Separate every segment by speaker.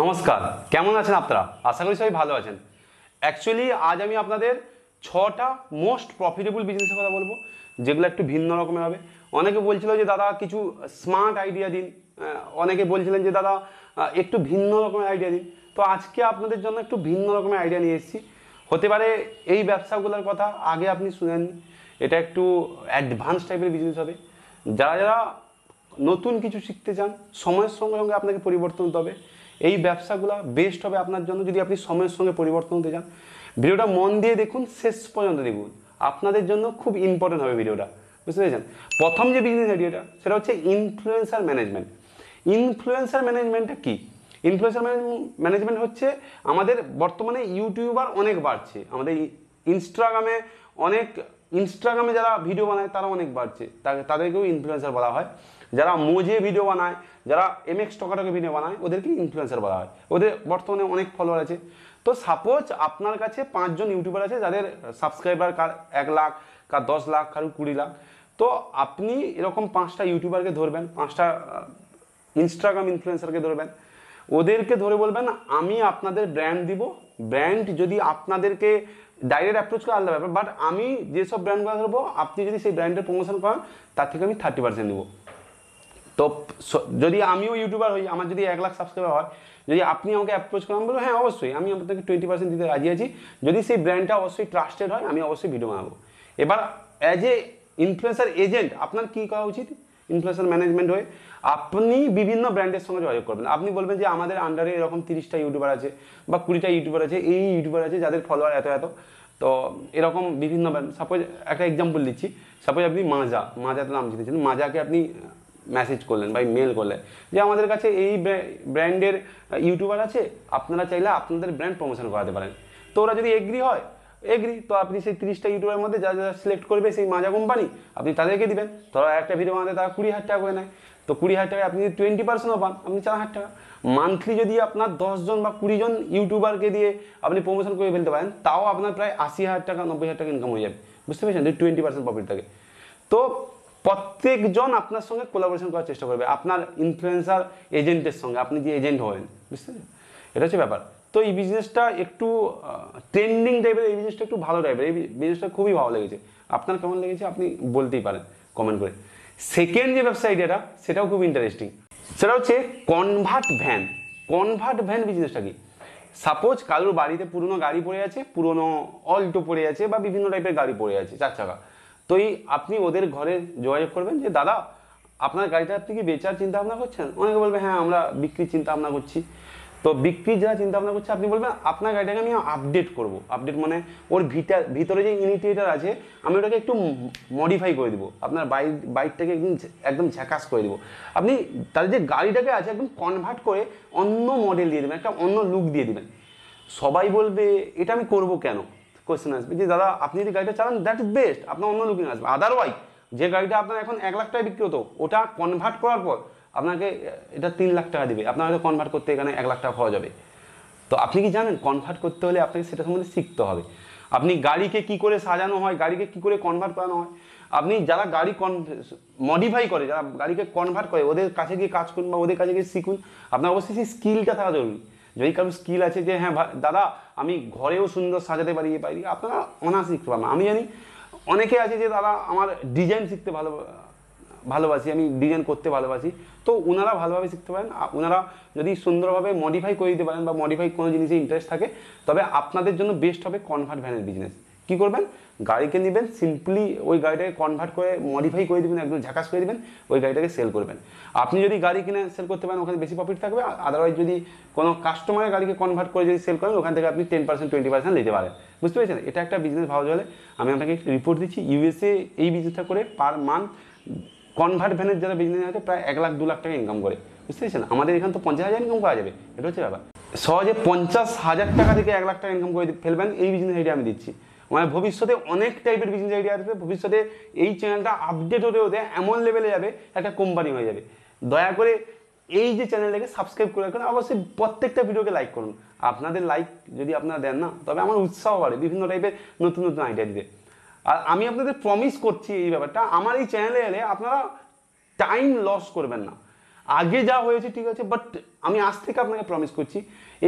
Speaker 1: নমস্কার, কেমন আছেন আপনারা? আশা করি সবাই ভালো আছেন। অ্যাকচুয়ালি আজ আমি আপনাদের ছটা মোস্ট প্রফিটেবল বিজনেসের কথা বলব, যেগুলো একটু ভিন্ন রকমের হবে। অনেকে বলছিল যে, দাদা, কিছু স্মার্ট আইডিয়া দিন। অনেকে বলছিলেন যে, দাদা একটু ভিন্ন রকমের আইডিয়া দিন। তো আজকে আপনাদের জন্য একটু ভিন্ন রকমের আইডিয়া নিয়ে এসেছি। হতে পারে এই ব্যবসাগুলোর কথা আগে আপনি শুনেননি এটা একটু অ্যাডভান্স টাইপের বিজনেস হবে। যারা যারা নতুন কিছু শিখতে চান, সময়ের সঙ্গে সঙ্গে আপনাকে পরিবর্তন হতে হবে। এই ব্যবসাগুলো বেস্ট হবে আপনার জন্য যদি আপনি সময়ের সঙ্গে পরিবর্তন হতে চান। ভিডিওটা মন দিয়ে দেখুন, শেষ পর্যন্ত দেখুন। আপনাদের জন্য খুব ইম্পর্টেন্ট হবে ভিডিওটা। বুঝতে পেরেছেন? প্রথম যে বিজনেস আইডিয়াটা সেটা হচ্ছে ইনফ্লুয়েন্সার ম্যানেজমেন্ট ইনফ্লুয়েন্সার ম্যানেজমেন্টটা কি? ইনফ্লুয়েন্সার ম্যানেজমেন্ট হচ্ছে আমাদের বর্তমানে ইউটিউবার অনেক বাড়ছে। আমাদের ইনস্টাগ্রামে অনেক ইনস্টাগ্রামে যারা ভিডিও বানায়, তারা অনেক বাড়ছে। তাদেরকেও ইনফ্লুয়েন্সার বলা হয়। যারা মোজে ভিডিও বানায়, যারা এম এক্স টকাটকে ভিডিও বানায়, ওদেরকে ইনফ্লুয়েন্সার বলা হয়। ওদের বর্তমানে অনেক ফলোয়ার আছে। তো সাপোজ আপনার কাছে পাঁচজন ইউটিউবার আছে, যাদের সাবস্ক্রাইবার কার এক লাখ, কার দশ লাখ কারও কুড়ি লাখ। তো আপনি এরকম পাঁচটা ইউটিউবারকে ধরবেন, পাঁচটা ইনস্টাগ্রাম ইনফ্লুয়েন্সারকে ধরবেন, ওদেরকে ধরে বলবেন, আমি আপনাদের ব্র্যান্ড দিব। ব্র্যান্ড যদি আপনাদেরকে ডাইরেক্ট অ্যাপ্রোচ করে আলাদা ব্যাপার বাট আমি যেসব ব্র্যান্ডগুলো ধরবো, আপনি যদি সেই ব্র্যান্ডের প্রমোশন করেন, তার থেকে আমি থার্টি পার্সেন্ট নেব। তো যদি আমিও ইউটিউবার হই, আমার যদি এক লাখ সাবস্ক্রাইবার হয়, যদি আপনি আমাকে অ্যাপ্রোচ করেন বলব হ্যাঁ অবশ্যই, আমি আপনাকে টোয়েন্টি পার্সেন্ট দিতে রাজি আছি। যদি সেই ব্র্যান্ডটা অবশ্যই ট্রাস্টেড হয়, আমি অবশ্যই ভিডিও বানাবো। এবার অ্যাজ এ ইনফ্লুয়েন্সার এজেন্ট আপনার কী করা উচিত? ইনফ্লুয়েন্সার ম্যানেজমেন্ট হয়ে আপনি বিভিন্ন ব্র্যান্ডের সঙ্গে যোগাযোগ করবেন। আপনি বলবেন যে আমাদের আন্ডারে এরকম তিরিশটা ইউটিউবার আছে বা কুড়িটা ইউটিউবার আছে, এই ইউটিউবার আছে যাদের ফলোয়ার এত এত। তো এরকম বিভিন্ন সাপোজ একটা এক্সাম্পল দিচ্ছি। সাপোজ আপনি মাজা মাজাতে নাম জিতেছেন মাজাকে আপনি মেসেজ করলেন বা মেল করলেন যে আমাদের কাছে এই ব্র্যান্ডের ইউটিউবার আছে। আপনারা চাইলে আপনাদের ব্র্যান্ড প্রমোশন করাতে পারেন। তো ওরা যদি এগ্রি হয় এগ্রি, তো আপনি সেই তিরিশটা ইউটিউবের মধ্যে যা যা সিলেক্ট করবে সেই মাজা কোম্পানি আপনি তাদেরকে দিবেন। ধরো একটা ভিডিও বানাতে তারা কুড়ি হাজার টাকা করে নেয়। তো কুড়ি হাজার টাকায় আপনি যদি টোয়েন্টি পার্সেন্টও পান, আপনি চার হাজার টাকা। মান্থলি যদি আপনার দশজন বা কুড়ি জন ইউটিউবারকে দিয়ে আপনি প্রমোশন করে ফেলতে পারেন, তাও আপনার প্রায় আশি হাজার টাকা, নব্বই হাজার টাকা ইনকাম হয়ে যাবে। বুঝতে পেরেছেন? যদি টোয়েন্টি পার্সেন্ট প্রফিট থাকে। তো প্রত্যেকজন আপনার সঙ্গে কোলাবোরেশন করার চেষ্টা করবে। আপনার ইনফ্লুয়েন্সার এজেন্টের সঙ্গে, আপনি যে এজেন্ট হবেন, বুঝতে পেরেছেন? এটা হচ্ছে ব্যাপার। তো এই বিজনেসটা একটু ট্রেন্ডিং টাইপের এই বিজনেসটা একটু ভালো টাইপের এই বিজনেসটা খুবই ভালো লেগেছে। আপনার কেমন লেগেছে আপনি বলতেই পারেন কমেন্ট করে। সেকেন্ড যে ব্যবসা আইডিয়াটা সেটাও খুব ইন্টারেস্টিং সেটা হচ্ছে কনভার্ট ভ্যান কনভার্ট ভ্যান বিজনেসটা কি? সাপোজ কারোর বাড়িতে পুরনো গাড়ি পড়ে আছে, পুরনো অল্টো পড়ে আছে বা বিভিন্ন টাইপের গাড়ি পড়ে আছে, চার চাকা। তো এই আপনি ওদের ঘরে যোগাযোগ করবেন যে, দাদা, আপনার গাড়িটা আপনি কি বেচার চিন্তা ভাবনা করছেন? অনেকে বলবে হ্যাঁ আমরা বিক্রির চিন্তা ভাবনা করছি। তো বিক্রির যারা চিন্তা ভাবনা করছে, আপনি বলবেন, আপনার গাড়িটাকে আমি আপডেট করব। আপডেট মানে ওর ভিটার ভিতরে যে ইনিটিয়েটার আছে, আমি ওটাকে একটু মডিফাই করে দিব। আপনার বাইক বাইকটাকে একদম একদম ঝ্যাকাস করে দিব। আপনি তার যে গাড়িটাকে আছে, একদম কনভার্ট করে অন্য মডেল দিয়ে দেবেন, একটা অন্য লুক দিয়ে দেবেন। সবাই বলবে, এটা আমি করব কেন? কোয়েশ্চেন আসবে যে, দাদা, আপনি যদি গাড়িটা চালান দ্যাট ইজ বেস্ট আপনার অন্য লুকিং আসবে। আদারওয়াইজ যে গাড়িটা আপনার এখন এক লাখ টাকা বিক্রি হতো, ওটা কনভার্ট করার পর আপনাকে, এটা তিন লাখ টাকা দেবে। আপনার হয়তো কনভার্ট করতে এখানে এক লাখ টাকা খরচ যাবে তো আপনি কি জানেন কনভার্ট করতে হলে আপনাকে সেটা সম্বন্ধে শিখতে হবে। আপনি গাড়িকে কি করে সাজানো হয়, গাড়িকে কি করে কনভার্ট করানো হয়? আপনি যারা গাড়ি কন মডিফাই করে, যারা গাড়িকে কনভার্ট করে, ওদের কাছে গিয়ে কাজ করুন বা ওদের কাছে গিয়ে শিখুন, আপনার অবশ্যই সেই স্কিলটা থাকা জরুরি। যদি কারোর স্কিল আছে যে হ্যাঁ দাদা, আমি ঘরেও সুন্দর সাজাতে পারি, এ পারি, আপনারা অনার্স শিখতে পারবেন। আমি জানি, অনেকে আছে যে, দাদা, আমার ডিজাইন শিখতে ভালো ভালোবাসি, আমি ডিজাইন করতে ভালোবাসি। তো ওনারা ভালোভাবে শিখতে পারেন। ওনারা যদি সুন্দরভাবে মডিফাই করে দিতে পারেন বা মডিফাই কোনো জিনিসে ইন্টারেস্ট থাকে, তবে আপনাদের জন্য বেস্ট হবে কনভার্ট ভ্যানের বিজনেস কী করবেন? গাড়িকে নেবেন সিম্পলি ওই গাড়িটাকে কনভার্ট করে মডিফাই করে দিবেন, একদম ঝাকাস করে দেবেন, ওই গাড়িটাকে সেল করবেন। আপনি যদি গাড়ি কিনে সেল করতে পারেন, ওখানে বেশি প্রফিট থাকবে। আদারওয়াইজ যদি কোনো কাস্টমারের গাড়িকে কনভার্ট করে যদি সেল করেন, ওখান থেকে আপনি টেন পার্সেন্ট টোয়েন্টি পার্সেন্ট নিতে পারেন। বুঝতে পেরেছেন? এটা একটা বিজনেস ভালো চলে। আমি আপনাকে রিপোর্ট দিচ্ছি ইউএসএ এই বিজনেসটা করে পার মান্থ কনভার্ট ভ্যানের যারা বিজনেস আছে, প্রায় এক লাখ, দু লাখ টাকা ইনকাম করে। বুঝতে পেরেছেন? আমাদের এখানে তো পঞ্চাশ হাজার ইনকাম করা যাবে। এটা হচ্ছে ব্যাপার। সহজে পঞ্চাশ হাজার টাকা থেকে এক লাখ টাকা ইনকাম করে ফেলবেন, এই বিজনেস আইডিয়া আমি দিচ্ছি। মানে ভবিষ্যতে অনেক টাইপের বিজনেস আইডিয়া আসবে। ভবিষ্যতে এই চ্যানেলটা আপডেট হতে হতে এমন লেভেলে যাবে, একটা কোম্পানি হয়ে যাবে। দয়া করে এই যে চ্যানেলটাকে সাবস্ক্রাইব করে রাখুন, অবশ্যই প্রত্যেকটা ভিডিওকে লাইক করুন। আপনাদের লাইক যদি আপনারা দেন না, তবে আমার উৎসাহ বাড়ে বিভিন্ন টাইপের নতুন নতুন আইডিয়া দিতে। আর আমি আপনাদের প্রমিস করছি এই ব্যাপারটা, আমার এই চ্যানেলে এলে আপনারা টাইম লস করবেন না। আগে যা হয়েছে ঠিক আছে বাট আমি আজ থেকে আপনাকে প্রমিস করছি,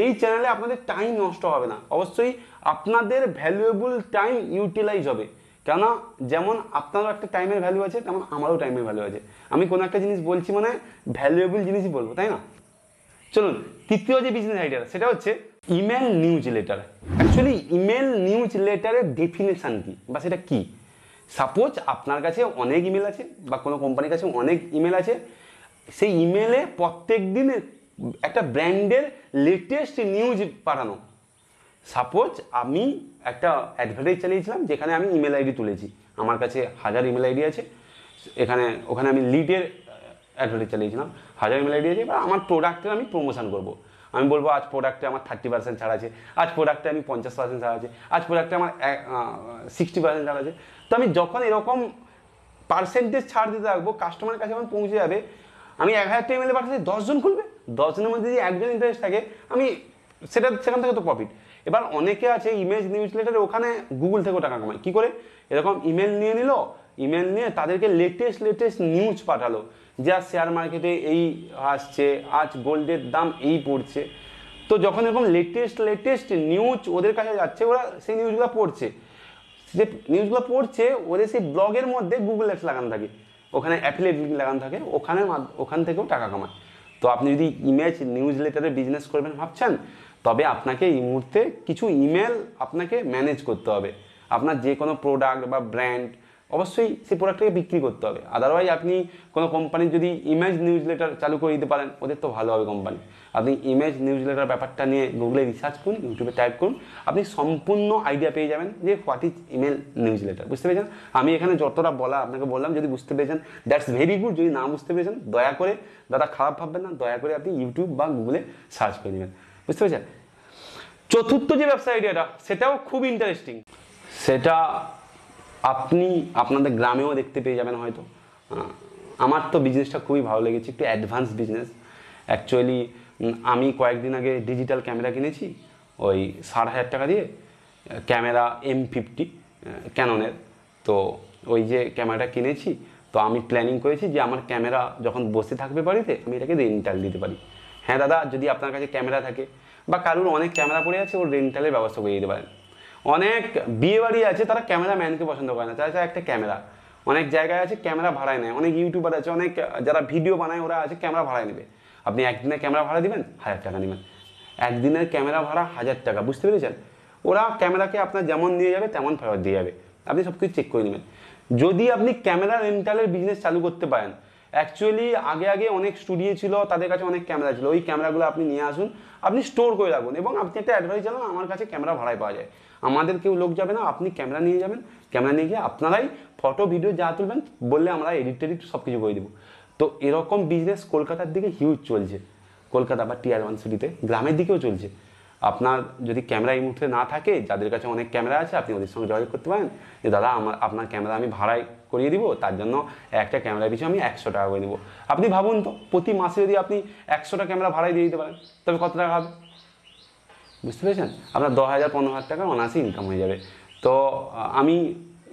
Speaker 1: এই চ্যানেলে আপনাদের টাইম নষ্ট হবে না। অবশ্যই আপনাদের ভ্যালুয়েবল টাইম ইউটিলাইজ হবে। কেননা, যেমন আপনারও একটা টাইমের ভ্যালু আছে, তেমন আমারও টাইমের ভ্যালু আছে। আমি কোনো একটা জিনিস বলছি মানে ভ্যালুয়েবল জিনিসই বলব, তাই না? চলুন, তৃতীয় যে বিজনেস আইডিয়া সেটা হচ্ছে email newsletter actually email news লেটারের ডেফিনেশান কি? বা সেটা কি? সাপোজ আপনার কাছে অনেক ইমেল আছে বা কোনো কোম্পানির কাছে অনেক ইমেল আছে। সেই ইমেলে প্রত্যেক দিন একটা ব্র্যান্ডের লেটেস্ট নিউজ পাঠানো। সাপোজ আমি একটা অ্যাডভার্টাইজ চালিয়েছিলাম, যেখানে আমি ইমেল আইডি তুলেছি। আমার কাছে হাজার ইমেল আইডি আছে। এখানে, ওখানে আমি লিডের অ্যাডভার্টাইজ চালিয়েছিলাম। হাজার ইমেল আইডি আছে, এবার আমার প্রোডাক্টের আমি প্রমোশন করব। আমি বলব আজ প্রোডাক্টে আমার থার্টি পার্সেন্ট ছাড় আছে, আজ প্রোডাক্টে আমি পঞ্চাশ পার্সেন্ট ছাড় আছে, আজ প্রোডাক্টে আমার সিক্সটি পার্সেন্ট ছাড় আছে। তো আমি যখন এরকম পার্সেন্টেজ ছাড় দিতে থাকব কাস্টমারের কাছে আমার পৌঁছে যাবে, আমি এক হাজার ইমেলে পাঠাচ্ছি দশজন খুলবে। দশজনের মধ্যে যদি একজন ইন্টারেস্ট থাকে, আমি সেটা, সেখান থেকে তো প্রফিট এবার অনেকে আছে ইমেজ নিউজ লেটারে ওখানে গুগল থেকেও টাকা কামায়। কী করে? এরকম ইমেল নিয়ে নিল ইমেল নিয়ে তাদেরকে লেটেস্ট লেটেস্ট নিউজ পাঠালো। যা শেয়ার মার্কেটে এই আসছে, আজ গোল্ডের দাম এই পড়ছে। তো যখন এরকম লেটেস্ট লেটেস্ট নিউজ ওদের কাছে যাচ্ছে, ওরা সেই নিউজগুলো পড়ছে। যে নিউজগুলো পড়ছে, ওদের সেই ব্লগের মধ্যে গুগল অ্যাপস লাগানো থাকে। ওখানে অ্যাফিলিয়েট লিঙ্ক লাগানো থাকে, ওখানে ওখান থেকেও টাকা কামায়। তো আপনি যদি ইমেজ নিউজ লেটারে বিজনেস করবেন ভাবছেন, তবে আপনাকে এই মুহূর্তে কিছু ইমেল আপনাকে ম্যানেজ করতে হবে। আপনার যে কোনো প্রোডাক্ট বা ব্র্যান্ড অবশ্যই সেই প্রোডাক্টটাকে বিক্রি করতে হবে। আদারওয়াইজ আপনি কোনো কোম্পানির যদি ইমেজ নিউজ লেটার চালু করে দিতে পারেন, ওদের তো ভালো হবে কোম্পানি আপনি ইমেজ নিউজ লেটার ব্যাপারটা নিয়ে গুগলে রিসার্চ করুন ইউটিউবে টাইপ করুন, আপনি সম্পূর্ণ আইডিয়া পেয়ে যাবেন যে what is email newsletter বুঝতে পেরেছেন? আমি এখানে যতটা বলা আপনাকে বললাম, যদি বুঝতে পেরেছেন দ্যাটস ভেরি গুড যদি না বুঝতে পেরেছেন, দয়া করে, দাদা খারাপ ভাববেন না, দয়া করে আপনি ইউটিউব বা গুগলে সার্চ করে নেবেন। বুঝতে পেরেছেন? চতুর্থ যে ব্যবসা আইডিয়াটা সেটাও খুব ইন্টারেস্টিং সেটা আপনি আপনাদের গ্রামেও দেখতে পেয়ে যাবেন হয়তো। আমার তো বিজনেসটা খুবই ভালো লেগেছে, একটু অ্যাডভান্স বিজনেস অ্যাকচুয়ালি আমি কয়েকদিন আগে ডিজিটাল ক্যামেরা কিনেছি, ওই ষাট হাজার টাকা দিয়ে ক্যামেরা এম ফিফটি ক্যাননের তো ওই যে ক্যামেরাটা কিনেছি, তো আমি প্ল্যানিং করেছি যে আমার ক্যামেরা যখন বসে থাকবে বাড়িতে, আমি এটাকে রেন্টাল দিতে পারি। হ্যাঁ দাদা, যদি আপনার কাছে ক্যামেরা থাকে, বা কারুর অনেক ক্যামেরা পড়ে আছে, ওর রেন্টালের ব্যবস্থা করে দিতে পারেন। অনেক বিয়ে বাড়ি আছে, তারা ক্যামেরাম্যানকে পছন্দ করে না। তারা একটা ক্যামেরা অনেক জায়গায় আছে ক্যামেরা ভাড়ায় নেয়। অনেক ইউটিউবার আছে, অনেক, যারা ভিডিও বানায়, ওরা আছে ক্যামেরা ভাড়ায় নেবে। আপনি একদিনের ক্যামেরা ভাড়া দিবেন? হাজার টাকা নেবেন। একদিনের ক্যামেরা ভাড়া হাজার টাকা, বুঝতে পেরেছেন? ওরা ক্যামেরাকে আপনার যেমন নিয়ে যাবে, তেমন ফেরত দিয়ে যাবে। আপনি সব কিছু চেক করে নেবেন। যদি আপনি ক্যামেরা রেন্টালের বিজনেস চালু করতে পারেন অ্যাকচুয়ালি আগে আগে অনেক স্টুডিও ছিল, তাদের কাছে অনেক ক্যামেরা ছিল। ওই ক্যামেরাগুলো আপনি নিয়ে আসুন, আপনি স্টোর করে রাখুন এবং আপনি একটা অ্যাডভাইস জানান, আমার কাছে ক্যামেরা ভাড়ায় পাওয়া যায়। আমাদের কেউ লোক যাবে না, আপনি ক্যামেরা নিয়ে যাবেন ক্যামেরা নিয়ে গিয়ে আপনারাই ফটো ভিডিও যা তুলবেন, বললে আমরা এডিট টেডিট সব কিছু করে দেবো। তো এরকম বিজনেস কলকাতার দিকে হিউজ চলছে। কলকাতা বা টিয়ার ওয়ান সিটিতে গ্রামের দিকেও চলছে। আপনার যদি ক্যামেরা এই মুহূর্তে না থাকে, যাদের কাছে অনেক ক্যামেরা আছে, আপনি ওদের সঙ্গে যোগাযোগ করতে পারেন যে, দাদা, আমার, আপনার ক্যামেরা আমি ভাড়ায় করিয়ে দিব, তার জন্য একটা ক্যামেরা পিছু আমি একশো টাকা করে দেবো। আপনি ভাবুন তো, প্রতি মাসে যদি আপনি একশোটা ক্যামেরা ভাড়ায় দিয়ে দিতে পারেন, তবে কত টাকা হবে? বুঝতে পেরেছেন? আপনার দশ হাজার, পনেরো হাজার টাকা অনায়াসে ইনকাম হয়ে যাবে। তো আমি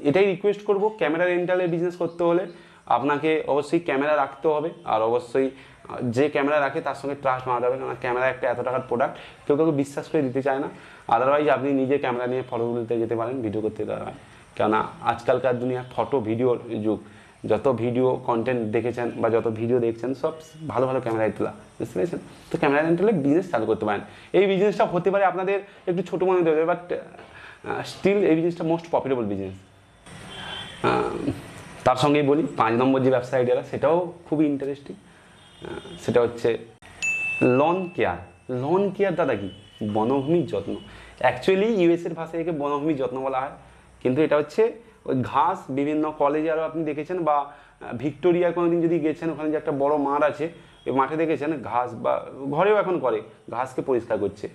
Speaker 1: এটাই রিকোয়েস্ট করব, ক্যামেরা রেন্টালের বিজনেস করতে হলে। আপনাকে অবশ্যই ক্যামেরা রাখতে হবে, আর অবশ্যই যে ক্যামেরা রাখে, তার সঙ্গে ট্রাস্ট বানাতে হবে কারণ ক্যামেরা একটা এত টাকার প্রোডাক্ট কেউ কাউকে বিশ্বাস করে দিতে চায় না। আদারওয়াইজ আপনি নিজে ক্যামেরা নিয়ে ফটো তুলতে যেতে পারেন ভিডিও করতে পারেন। কেননা আজকালকার দুনিয়া ফটো ভিডিওর যুগ, যত ভিডিও কন্টেন্ট দেখেছেন বা যত ভিডিও দেখছেন, সব ভালো ভালো ক্যামেরায় তোলা। বুঝতে পেরেছেন? তো ক্যামেরা রেন্টালে বিজনেস চালু করতে পারেন। এই বিজনেসটা হতে পারে আপনাদের একটু ছোটো মনে হতে বাট স্টিল এই বিজনেসটা মোস্ট প্রফিটেবল বিজনেস তার সঙ্গেই বলি, পাঁচ নম্বর যে ব্যবসা আইডিয়াটা সেটাও খুবই ইন্টারেস্টিং সেটা হচ্ছে লন কেয়ার লন কেয়ার দাদা কি বনভূমির যত্ন। অ্যাকচুয়ালি ইউএসের ভাষায় একে বনভূমির যত্ন বলা হয়। কিন্তু এটা হচ্ছে ওই ঘাস, বিভিন্ন কলেজে আরও আপনি দেখেছেন বা ভিক্টোরিয়া কোনো দিন যদি গেছেন, ওখানে যে একটা বড় মাঠ আছে, ওই মাঠে দেখেছেন ঘাস বা ঘরেও এখন করে, ঘাসকে পরিষ্কার করছে।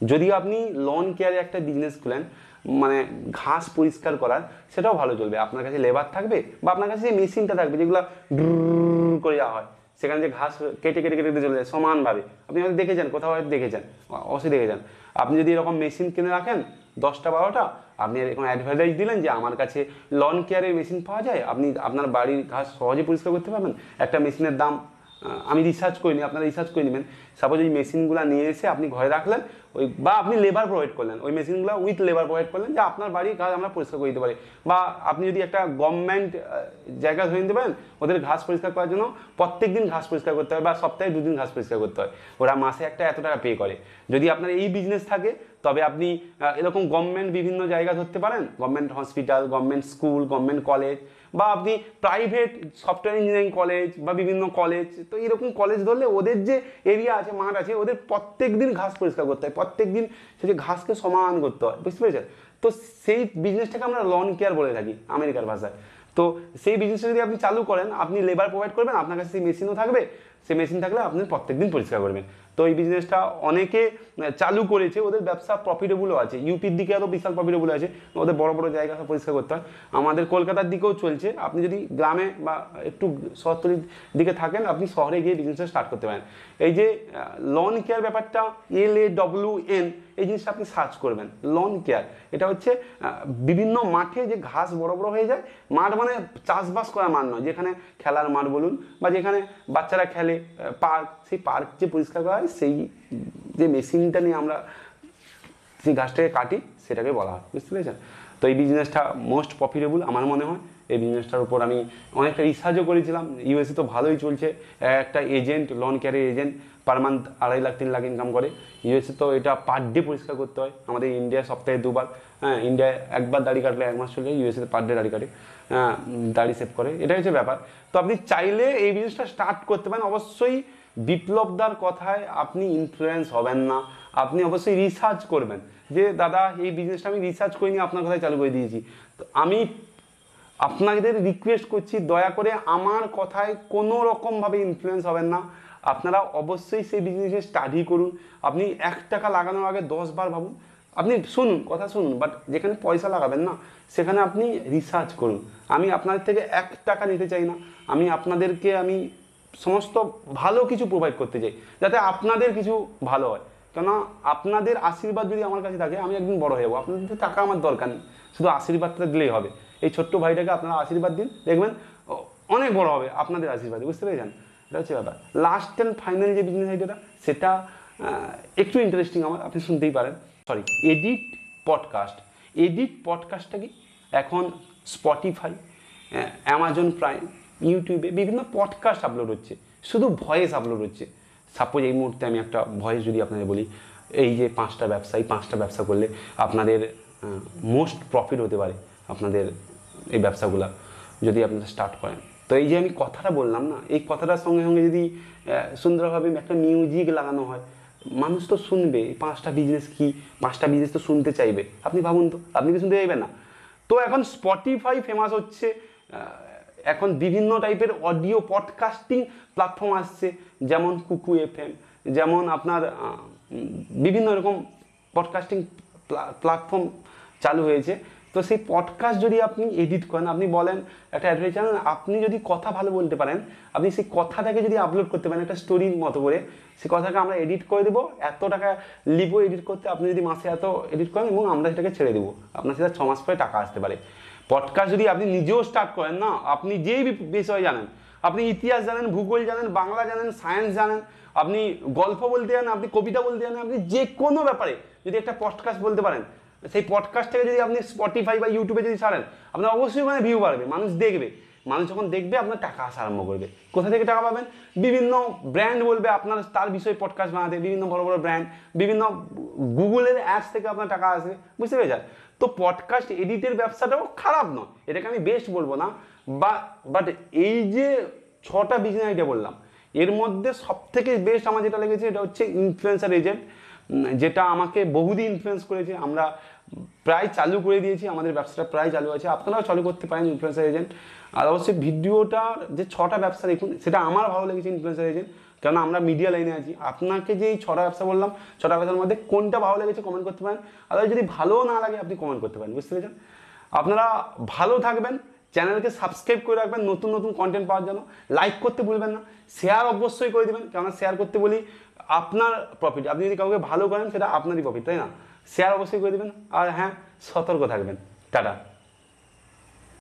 Speaker 1: যদি আপনি লন কেয়ারে একটা বিজনেস খুলেন মানে ঘাস পরিষ্কার করার, সেটাও ভালো চলবে। আপনার কাছে লেবার থাকবে বা আপনার কাছে যে মেশিনটা থাকবে, যেগুলো করে যাওয়া হয় সেখানে যে ঘাস কেটে কেটে কেটে কেটে চলে যায় সমানভাবে। আপনি হয়তো দেখে যান, কোথাও হয়তো দেখে যান, অবশ্যই দেখে যান। আপনি যদি এরকম মেশিন কিনে রাখেন, দশটা, বারোটা, আপনি এরকম অ্যাডভার্টাইজ দিলেন যে আমার কাছে লন কেয়ারের মেশিন পাওয়া যায়? আপনি আপনার বাড়ির ঘাস সহজে পরিষ্কার করতে পারবেন? একটা মেশিনের দাম আমি রিসার্চ করিনি, আপনারা রিসার্চ করে নেবেন। সাপোজ ওই মেশিনগুলো নিয়ে এসে আপনি ঘরে রাখলেন, ওই বা আপনি লেবার প্রোভাইড করলেন, ওই মেশিনগুলো উইথ লেবার প্রোভাইড করলেন যে আপনার বাড়ির ঘাস আমরা পরিষ্কার করে দিতে পারি। বা আপনি যদি একটা গভর্নমেন্ট জায়গা ধরে নিতে পারেন, ওদের ঘাস পরিষ্কার করার জন্য প্রত্যেক দিন ঘাস পরিষ্কার করতে হয় বা সপ্তাহে দুদিন ঘাস পরিষ্কার করতে হয়। ওরা মাসে একটা এত টাকা পে করে। যদি আপনার এই বিজনেস থাকে, তবে আপনি এরকম গভর্নমেন্ট বিভিন্ন জায়গা ধরতে পারেন। Government hospital government school government college বা আপনি প্রাইভেট সফটওয়্যার ইঞ্জিনিয়ারিং কলেজ বা বিভিন্ন কলেজ তো এরকম কলেজ ধরলে ওদের যে এরিয়া আছে, মাঠ আছে, ওদের প্রত্যেক দিন ঘাস পরিষ্কার করতে হয়। প্রত্যেক দিন সেই ঘাসকে সমান করতে হয়, বুঝতে পেরেছেন? তো সেই বিজনেসটাকে আমরা লন কেয়ার বলে থাকি, আমেরিকার ভাষায়। তো সেই বিজনেসটা যদি আপনি চালু করেন, আপনি লেবার প্রোভাইড করবেন, আপনার কাছে সেই মেশিনও থাকবে, সেই মেশিন থাকলে আপনি প্রত্যেক দিন পরিষ্কার করবেন। তো এই বিজনেসটা অনেকে চালু করেছে, ওদের ব্যবসা প্রফিটেবলও আছে। ইউপির দিকে আরও বিশাল প্রফিটেবল আছে, ওদের বড় বড় জায়গা পরিষ্কার করতে হয়। আমাদের কলকাতার দিকেও চলছে। আপনি যদি গ্রামে বা একটু শহরতলির দিকে থাকেন, আপনি শহরে গিয়ে বিজনেসটা স্টার্ট করতে পারেন। এই যে লন কেয়ার ব্যাপারটা এল এ ডব্লিউ এন এই জিনিসটা আপনি সার্চ করবেন। লন কেয়ার এটা হচ্ছে বিভিন্ন মাঠে যে ঘাস বড় বড় হয়ে যায়, মাঠ মানে চাষবাস করা মাঠ নয়। যেখানে খেলার মাঠ বলুন বা যেখানে বাচ্চারা খেলে পার্ক সেই পার্ক যে পরিষ্কার করা হয়, সেই যে মেশিনটা নিয়ে আমরা সেই গাছটাকে কাটি, সেটাকে বলা হয়। বুঝতে পেরেছেন? তো এই বিজনেসটা মোস্ট প্রফিটেবল আমার মনে হয়। এই বিজনেসটার উপর আমি অনেকটা রিসার্চও করেছিলাম। ইউএসএ তো ভালোই চলছে। একটা এজেন্ট লন কেয়ারের এজেন্ট পার মান্থ আড়াই লাখ, তিন লাখ ইনকাম করে। ইউএসএ তো এটা পার ডে পরিষ্কার করতে হয়। আমাদের ইন্ডিয়া সপ্তাহে দুবার হ্যাঁ ইন্ডিয়ায় একবার দাড়ি কাটলে এক মাস চলে ইউএসএ পার ডে দাড়ি কাটে হ্যাঁ দাড়ি সেভ করে। এটাই হচ্ছে ব্যাপার। তো আপনি চাইলে এই বিজনেসটা স্টার্ট করতে পারেন। অবশ্যই বিপ্লবদার কথায় আপনি ইনফ্লুয়েন্স হবেন না। আপনি অবশ্যই রিসার্চ করবেন। যে, দাদা, এই বিজনেসটা আমি রিসার্চ করিনি, আপনার কথায় চালু করে দিয়েছি। তো আমি আপনাদের রিকোয়েস্ট করছি, দয়া করে আমার কথায় কোনো রকমভাবে ইনফ্লুয়েন্স হবেন না। আপনারা অবশ্যই সেই বিজনেসে স্টাডি করুন। আপনি এক টাকা লাগানোর আগে দশ বার ভাবুন। আপনি শুনুন, কথা শুনুন বাট যেখানে পয়সা লাগাবেন না, সেখানে আপনি রিসার্চ করুন। আমি আপনাদের থেকে এক টাকা নিতে চাই না। আমি আপনাদেরকে আমি সমস্ত ভালো কিছু প্রোভাইড করতে চাই, যাতে আপনাদের কিছু ভালো হয়। কেননা আপনাদের আশীর্বাদ যদি আমার কাছে থাকে, আমি একদিন বড় হয়ে যাব। আপনাদের টাকা আমার দরকার নেই। শুধু আশীর্বাদটা দিলেই হবে। এই ছোট্ট ভাইটাকে আপনারা আশীর্বাদ দিন। দেখবেন অনেক বড় হবে আপনাদের আশীর্বাদে, বুঝতে পেরেছেন? এটা হচ্ছে ব্যাপার। লাস্ট অ্যান্ড ফাইনাল যে বিজনেস আইডিয়াটা সেটা একটু ইন্টারেস্টিং আমার, আপনি শুনতেই পারেন। সরি এডিট পডকাস্ট এডিট পডকাস্টটা কি? এখন স্পটিফাই অ্যামাজন প্রাইম ইউটিউবে বিভিন্ন পডকাস্ট আপলোড হচ্ছে। শুধু ভয়েস আপলোড হচ্ছে। সাপোজ এই মুহূর্তে আমি একটা ভয়েস যদি আপনাদের বলি, এই যে পাঁচটা ব্যবসা, এই পাঁচটা ব্যবসা করলে আপনাদের মোস্ট প্রফিট হতে পারে আপনাদের এই ব্যবসাগুলা, যদি আপনারা স্টার্ট করেন। তো এই যে আমি কথাটা বললাম না, এই কথাটার সঙ্গে সঙ্গে যদি সুন্দরভাবে একটা মিউজিক লাগানো হয়, মানুষ তো শুনবে পাঁচটা বিজনেস কি, পাঁচটা বিজনেস তো শুনতে চাইবে। আপনি ভাবুন তো, আপনি কি শুনতে চাইবেন না। তো এখন স্পটিফাই ফেমাস হচ্ছে এখন বিভিন্ন টাইপের অডিও পডকাস্টিং প্ল্যাটফর্ম আসছে, যেমন কুকু এফএম যেমন আপনার বিভিন্ন রকম পডকাস্টিং প্ল্যাটফর্ম চালু হয়েছে। তো সেই পডকাস্ট যদি আপনি এডিট করেন, আপনি বলেন, একটা অ্যাডভার্টাইজ চ্যানেল আপনি যদি কথা ভালো বলতে পারেন, আপনি সেই কথাটাকে যদি আপলোড করতে পারেন, একটা স্টোরির মতো করে, সেই কথাকে আমরা এডিট করে দেবো। এত টাকা লিবো এডিট করতে আপনি যদি মাসে এত এডিট করেন এবং আমরা সেটাকে ছেড়ে দেবো। আপনার সেটা ছ মাস পরে টাকা আসতে পারে। পডকাস্ট যদি আপনি নিজেও স্টার্ট করেন, না, আপনি যেই বিষয়ে জানেন, আপনি ইতিহাস জানেন, ভূগোল জানেন, বাংলা জানেন সায়েন্স জানেন, আপনি গল্প বলতে জানেন, আপনি কবিতা বলতে জানেন, আপনি যে কোনো ব্যাপারে যদি একটা পডকাস্ট বলতে পারেন সেই পডকাস্টটাকে যদি আপনি স্পটিফাই বা ইউটিউবে যদি ছাড়েন, আপনার অবশ্যই ওখানে ভিউ বাড়বে, মানুষ দেখবে। মানুষ যখন দেখবে, আপনার টাকা আসা আরম্ভ করবে। কোথা থেকে টাকা পাবেন? বিভিন্ন ব্র্যান্ড বলবে আপনার তার বিষয়ে পডকাস্ট বানাতে, বিভিন্ন বড় বড় ব্র্যান্ড বিভিন্ন গুগলের অ্যাপস থেকে আপনার টাকা আসবে বুঝতে পেরেছেন? তো পডকাস্ট এডিটের ব্যবসাটাও খারাপ নয়। এটাকে আমি বেস্ট বলব না, বা বাট এই যে ছটা বিজনেস আইডিয়া বললাম, এর মধ্যে সব থেকে বেস্ট আমার যেটা লেগেছে, এটা হচ্ছে ইনফ্লুয়েন্সার এজেন্ট যেটা আমাকে বহুদিন ইনফ্লুয়েন্স করেছে, আমরা প্রায় চালু করে দিয়েছি, আমাদের ব্যবসাটা প্রায় চালু আছে, আপনারাও চালু করতে পারেন ইনফ্লুয়েন্সার এজেন্ট আর অবশ্যই ভিডিওটার যে ছটা ব্যবসা দেখুন, সেটা আমার ভালো লেগেছে ইনফ্লুয়েন্সার এজেন্ট কেন আমরা মিডিয়া লাইনে আছি। আপনাকে যে ছটা ব্যবসা বললাম, ছটা ব্যবসার মধ্যে কোনটা ভালো লেগেছে কমেন্ট করতে পারেন। আর যদি ভালোও না লাগে, আপনি কমেন্ট করতে পারেন, বুঝতে পেরেছেন? আপনারা ভালো থাকবেন। চ্যানেলকে সাবস্ক্রাইব করে রাখবেন, নতুন নতুন কন্টেন্ট পাওয়ার জন্য। লাইক করতে ভুলবেন না শেয়ার অবশ্যই করে দেবেন। কেননা শেয়ার করতে বলি আপনার প্রফিট আপনি যদি কাউকে ভালো করেন, সেটা আপনারই প্রফিট তাই না? শেয়ার অবশ্যই করে দেবেন। আর হ্যাঁ সতর্ক থাকবেন। টাটা।